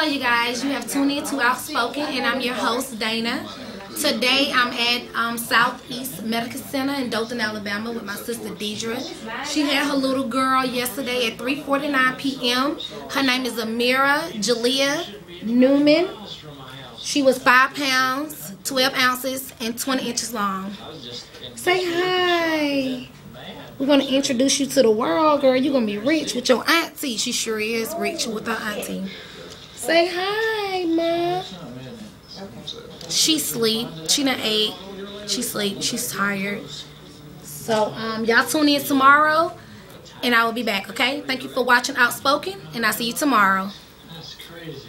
Hello, you guys. You have tuned in to Outspoken, and I'm your host, Daina. Today, I'm at um, Southeast Medical Center in Dothan, Alabama, with my sister Deidre. She had her little girl yesterday at 3:49 p.m. Her name is Amirah Jalea Newman. She was five pounds, 12 ounces, and 20 inches long. Say hi. We're gonna introduce you to the world, girl. You're gonna be rich with your auntie. She sure is rich with her auntie. Say hi, Ma. She sleep. She not ate. She sleep. She's tired. So um, y'all tune in tomorrow, and I will be back. Okay. Thank you for watching Outspoken, and I'll see you tomorrow. That's crazy.